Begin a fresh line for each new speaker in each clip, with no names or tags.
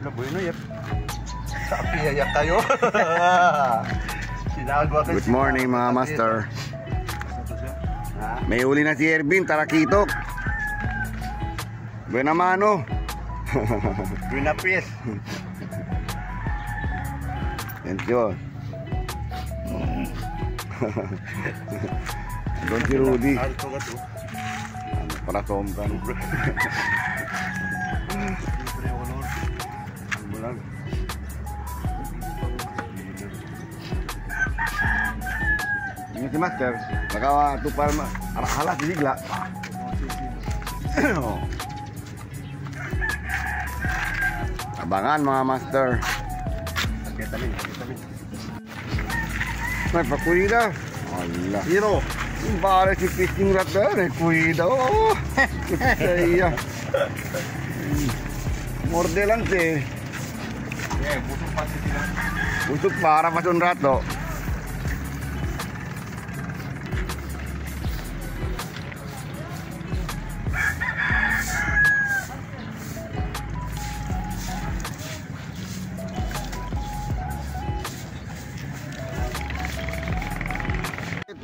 Laboy na yan. Sabi yayak kayo. Sinagawa kayo.
Good morning mga master. May uli na si Ervin, tarakitok. Buena mano.
Pinapis.
Thank you. Doon si Rudy.
To.
Para sombrang. Ini si Master, nagawa ito para ma halas di bigla. Oh. Abangan mga master.
Kita min, kita min.
May pakuida. Allah.
Hero.
Yung pare si fishing rat na may kuida. Oh. Kaya. Morde lang si.
Eh, busog pa sila.
Usok para pa sun rato.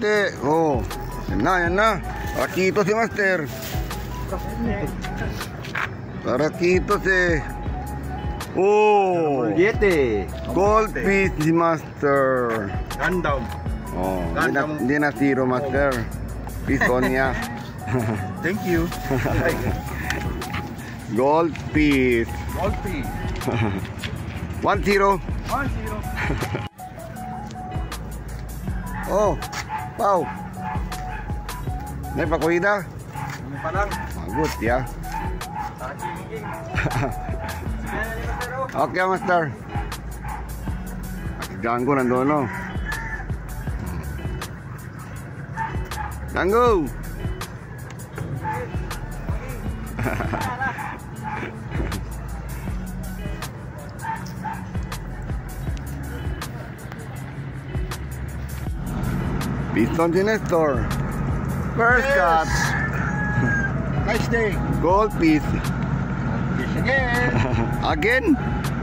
Ete, oh. Yan na, yan na. Rakito si Master. Rakito si... Oh!
Yete.
Gold piece si Master.
Gundam.
Oh, hindi na, hindi na zero Master. Piso niya.
Thank you.
Gold piece.
Volpi.
One zero.
One zero.
Oh, Pau. May pakuida.
Ano pa lang?
Magut ya. Okay, Master. Ganggo nandun, no? Ganggo! Piston si Nestor. First cut.
Nice day.
Gold piece.
Fish again.
Again?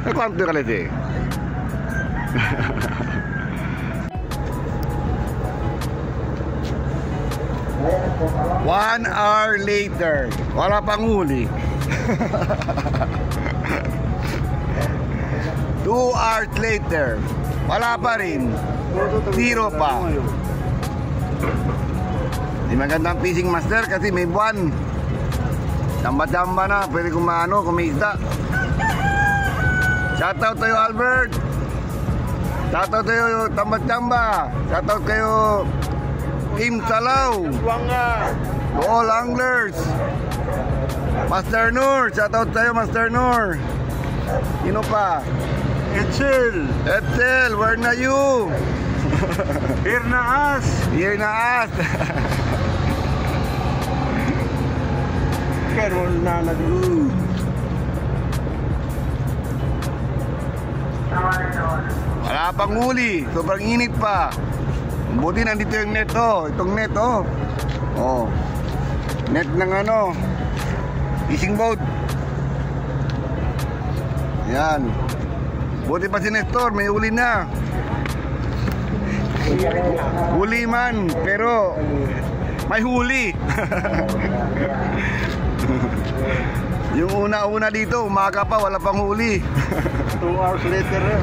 Eh, quanto ka lete? One hour later, wala pang huli. Two hours later, wala pa rin. Zero pa. Di magandang fishing master kasi may buwan. Damba-damba na, pwede kumano, isda. Shoutout tayo Albert. Shoutout tayo Tamba-Tamba. Shoutout kayo Team Salaw. To all anglers. Master Nur. Shoutout tayo Master Nur. Sino pa?
Etchel.
Edsel, where na you?
Here na as.
Here na as.
Carol na nag
Wala pang huli. Sobrang init pa. Buti nandito yung net oh. Itong net oh. Oh. Net ng ano. Fishing boat. Yan. Buti pa si Nestor, may huli na. Huli man, pero may huli. yung una-una dito, umaga pa, wala pang huli.
Two hours later. eh.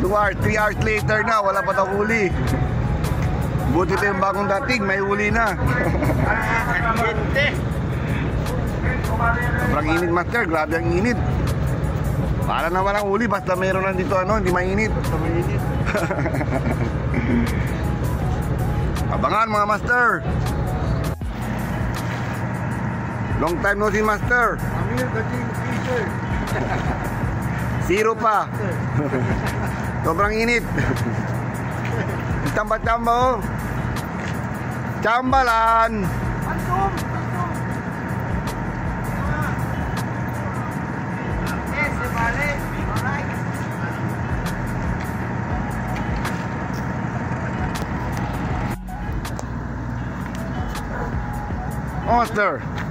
2 hours, 3 hours later na, wala pa daw huli. Buti ito yung bagong dating, may huli na. Sobrang init master, grabe ang init. Para na walang huli, basta meron lang dito ano, hindi mainit.
Mainit.
Abangan mga master. Long time no see master. Zero pa. Sobrang init. Tamba-tamba oh. Chambalan.
Antum. Yes,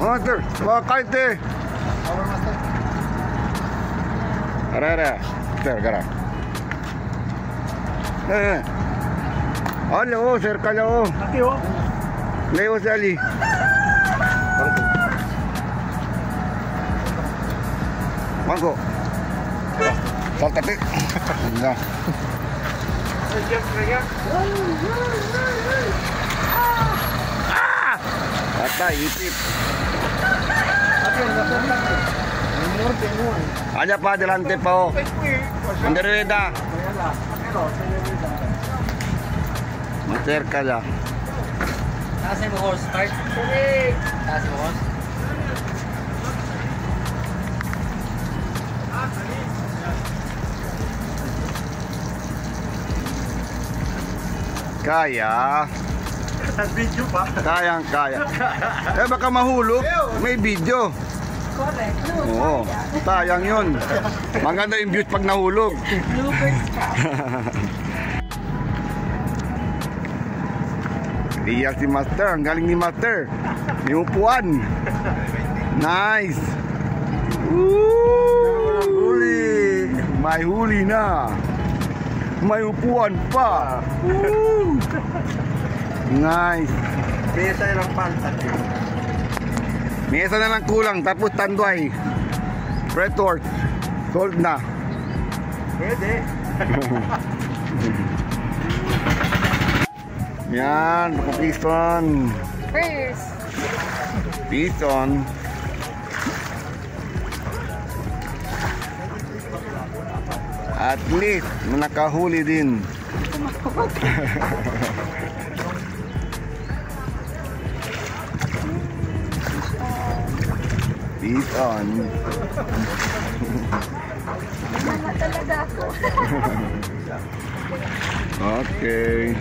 vale. Alright.
Master. Master, mga kahit eh.
Our master.
Ara, ara. Sir, gara. Eh. Hello, sir, Patay, ipip. Aja pa, delante pa oh. Andereda. Macerca ya.
Taas mo horse start. Taas mo horse.
Kaya.
Video pa.
Kayang kaya. Eh baka mahulog. May video.
Correct.
Oo. Sayang yun. Maganda yung views pag nahulog.
Bloopers pa.
Iyak si Master. Ang galing ni Master. May upuan. Nice. Woo! Huli. May huli na. May upuan pa. Woo! Nice.
Pesa ng pantat.
Mesa na lang kulang. Tapos tanduay. Pretort. Sold na.
Pwede.
Yan. Piston.
First.
Piston. At least, nakahuli din. Piston.
Mama talaga ako.
Okay.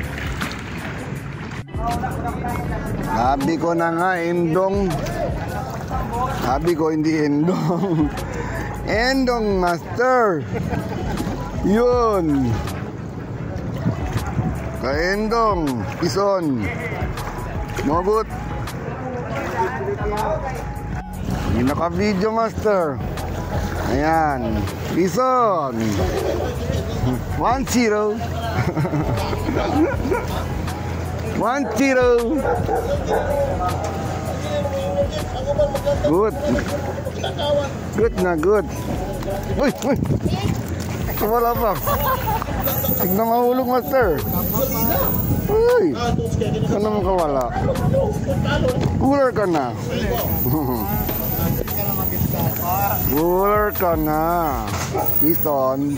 Sabi ko na nga, Endong. Sabi ko, hindi Endong. Endong Master. Yun. Ka-Endong. Ison. Mogut. Hindi naka-video, Master. Ayan. Ison. One zero. One zero. Good. Good na good. Uy, uy. Wala pa. Tignan mahulog, master. Uy. Ano naman kawala? Cooler ka na. Cooler ka na. Piston.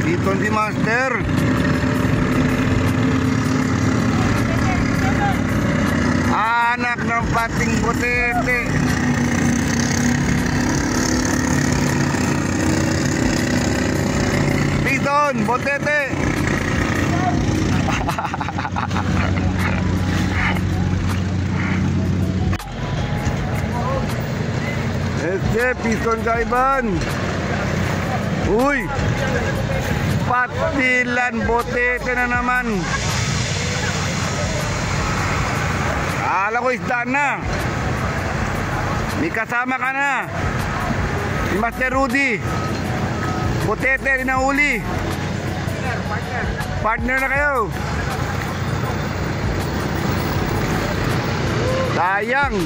Dito di master. Anak ng pating butete. Piston, butete. Este, piston kaiban. Uy! Patilan botete na naman. Akala ko isda na. May kasama ka na. Si Master Rudy. Botete rin ang uli. Partner na kayo. Sayang.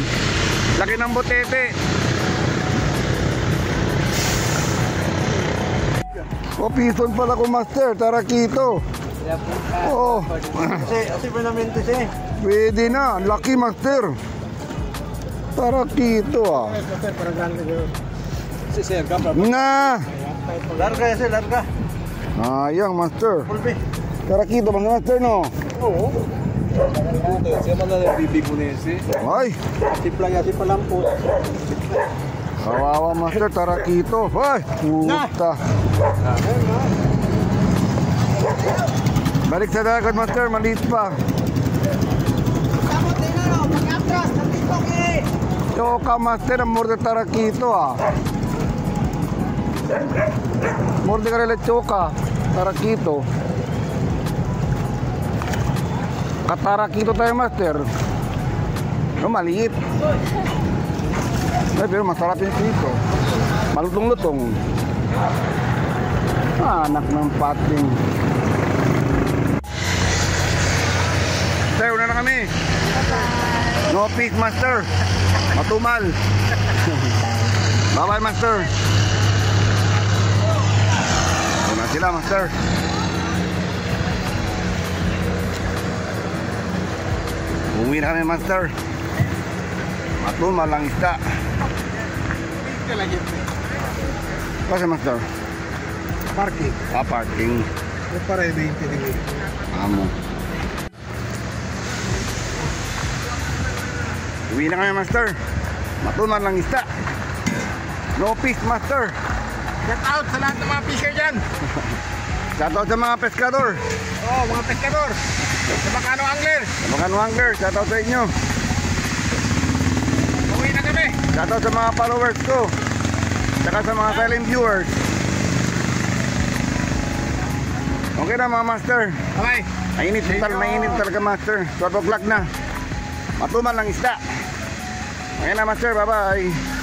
Laki ng botete. O, pison pala ko, Master. Tarakito. Oo.
Kasi, kasi benamente siya.
Pwede na. Lucky, Master. Tarakito, ah.
Parang ganda yun. Si Sir, kapra.
Na.
Larga yan, Sir, larga.
Ayang, Master.
Pulpe.
Tarakito, bang Master, no?
Oo. Siya man lang bibig mo na si.
Ay,
Tipla yan, palampot.
kawawa, Master. Tarakito. Ay, puta. Balik sa dagat, Master. Maliit pa. Choka, Master. Ang morde tarakito, ah. Morde ka rin choka. Tarakito. Katarakito tayo, Master. No, maliit. Ay, pero masarap yung sito. Malutong-lutong. Ah, anak ng pating. Sir, una na kami. No peace, master. Matumal. Bye-bye, master. Ito na sila, master. Uwi na kami, master. Matumal lang isda. Kasi, master?
Parking.
Ah, parking.
Ito para 20 rin.
Amo. Uwi na kami, master. Matumal lang isda. No peace, master.
Get out sa lahat ng mga fisher dyan.
Shoutout sa mga pescador.
Oh, mga pescador. Sa Bacano Angler.
Sa mga wangler, shoutout sa inyo.
Uwi na kami.
Shoutout sa mga followers ko. Tsaka sa mga silent viewers. Okay na mga master.
Okay.
Mainit tal, mainit talaga master. 12 o'clock na. Matumal lang isda. Okay na master, bye-bye.